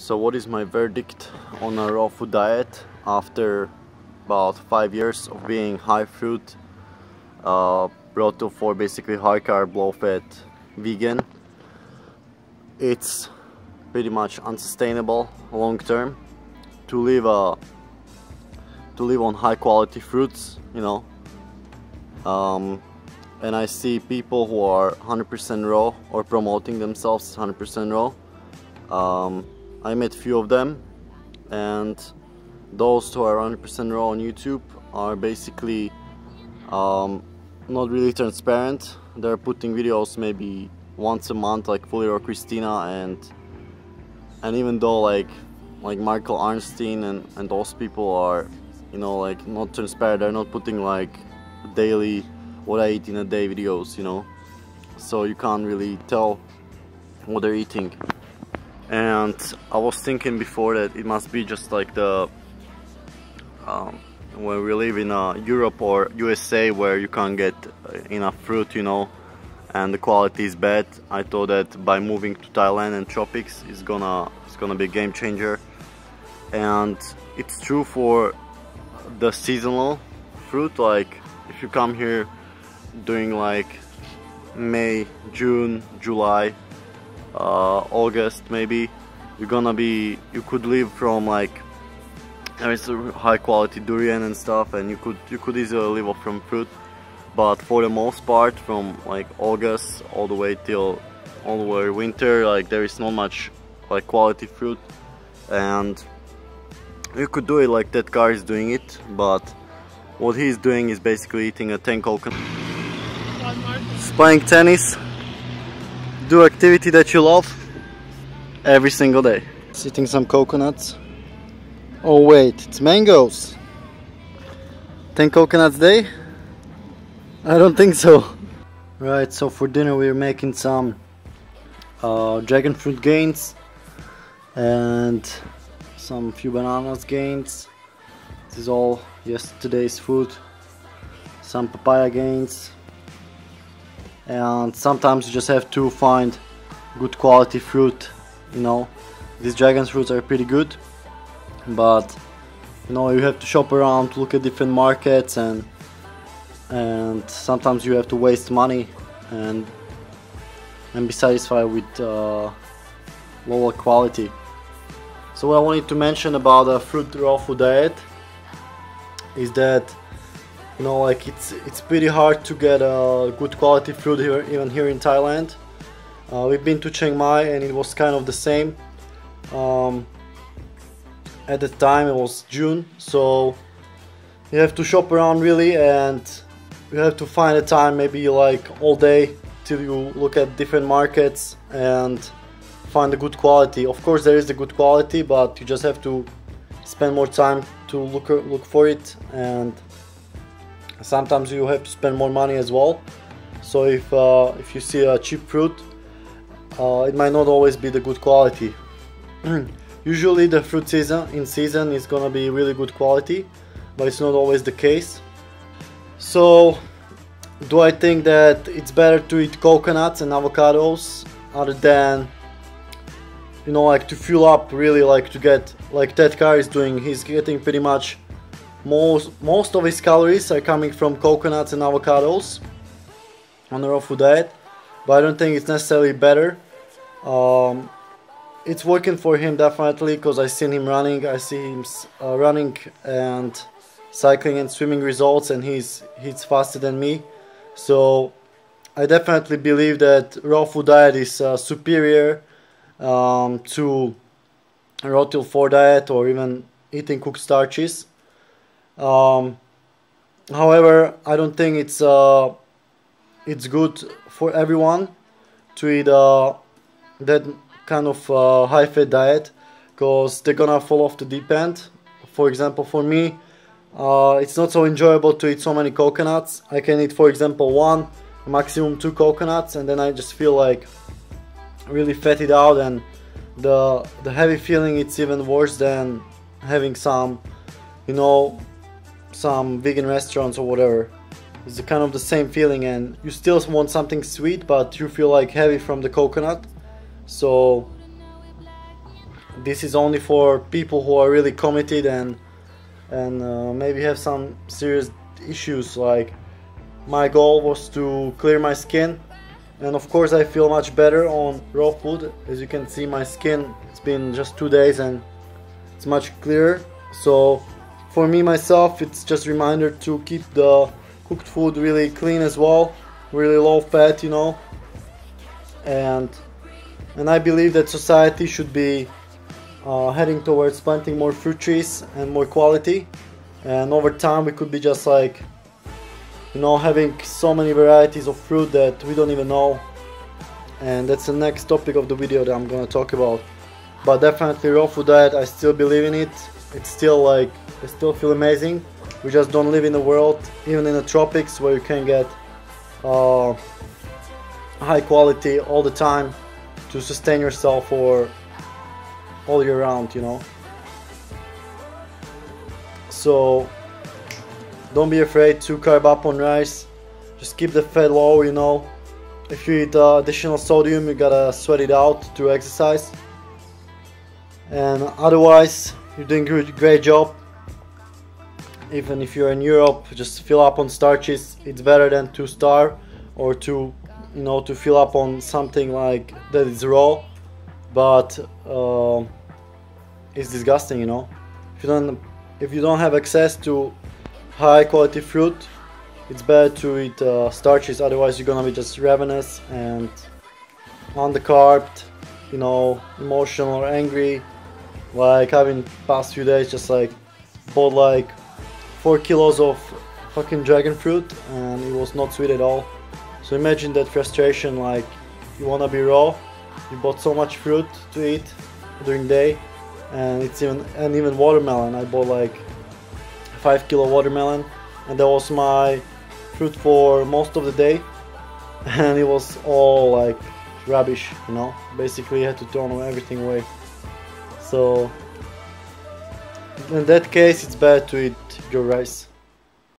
So what is my verdict on a raw food diet after about five years of being high fruit, uh, raw to for basically high carb, low fat, vegan? It's pretty much unsustainable long term to live a to live on high quality fruits, you know. Um, and I see people who are 100% raw or promoting themselves 100% raw. Um, I met a few of them and those who are 100% raw on YouTube are basically um, not really transparent. They're putting videos maybe once a month like FullyRaw Kristina and and even though like like Michael Arnstein and, and those people are you know like not transparent they're not putting like daily what I eat in a day videos you know so you can't really tell what they're eating and I was thinking before that it must be just like the um, when we live in uh, Europe or USA where you can't get enough fruit you know and the quality is bad I thought that by moving to Thailand and tropics is gonna it's gonna be a game changer. And it's true for the seasonal fruit like if you come here during like May June July uh, August maybe you're gonna be you could live from like there's a high quality durian and stuff and you could you could easily live off from fruit. But for the most part from like August all the way till all the way winter like there is not much like quality fruit. And you could do it like that guy is doing it but what he's doing is basically eating a 10 coconut playing tennis do activity that you love every single day Sitting some coconuts oh wait it's mangoes 10 coconuts day I don't think so. Right, so for dinner we're making some uh, dragon fruit gains and some few bananas gains. This is all yesterday's food. Some papaya gains. And sometimes you just have to find good quality fruit, you know. These dragon fruits are pretty good, but you know you have to shop around, look at different markets and and sometimes you have to waste money and and be satisfied with uh, lower quality. So what I wanted to mention about a fruit raw food diet is that you know like it's it's pretty hard to get a good quality fruit here even here in Thailand. Uh, we've been to Chiang Mai and it was kind of the same. Um, at the time it was June so you have to shop around really and you have to find a time maybe like all day till you look at different markets and find a good quality of course there is a good quality but you just have to spend more time to look look for it and sometimes you have to spend more money as well. So if uh, if you see a cheap fruit uh, it might not always be the good quality. Usually the fruit season in season is gonna be really good quality but it's not always the case. So, do I think that it's better to eat coconuts and avocados other than you know like to fuel up really like to get like Ted Carr is doing he's getting pretty much most most of his calories are coming from coconuts and avocados. On a raw food diet. But I don't think it's necessarily better. Um, it's working for him definitely because I seen him running. I see him uh, running and cycling and swimming results and he's he's faster than me. So I definitely believe that raw food diet is uh, superior um, to raw till 4 diet or even eating cooked starches um, however I don't think it's uh, it's good for everyone to eat uh, that kind of uh, high fat diet because they're gonna fall off the deep end for example for me uh, it's not so enjoyable to eat so many coconuts. I can eat, for example, one, maximum two coconuts, and then I just feel like really fatted out, and the the heavy feeling it's even worse than having some, you know, some vegan restaurants or whatever. It's kind of the same feeling, and you still want something sweet, but you feel like heavy from the coconut. So this is only for people who are really committed and and uh, maybe have some serious issues like my goal was to clear my skin and of course I feel much better on raw food as you can see my skin it's been just two days and it's much clearer so for me myself it's just reminder to keep the cooked food really clean as well really low fat you know. And and I believe that society should be uh, heading towards planting more fruit trees and more quality. And over time we could be just like you know having so many varieties of fruit that we don't even know. And that's the next topic of the video that I'm gonna talk about. But definitely raw food diet I still believe in it it's still like I still feel amazing. We just don't live in a world even in the tropics where you can get uh, high quality all the time to sustain yourself for all year round you know? So don't be afraid to carb up on rice. Just keep the fat low you know? If you eat uh, additional sodium you gotta sweat it out through exercise. And otherwise you're doing a great job. Even if you're in Europe just fill up on starches. It's better than to starve or to you know to fill up on something like that is raw. But uh, it's disgusting you know. If you don't if you don't have access to high quality fruit it's better to eat uh, starches. Otherwise you're gonna be just ravenous and undercarbed you know emotional or angry like been past few days just like bought like four kilos of fucking dragon fruit and it was not sweet at all. So imagine that frustration like you wanna be raw. You bought so much fruit to eat during day and it's even and even watermelon. I bought like 5 kilo watermelon and that was my fruit for most of the day. And it was all like rubbish you know? Basically I had to throw everything away so in that case it's bad to eat your rice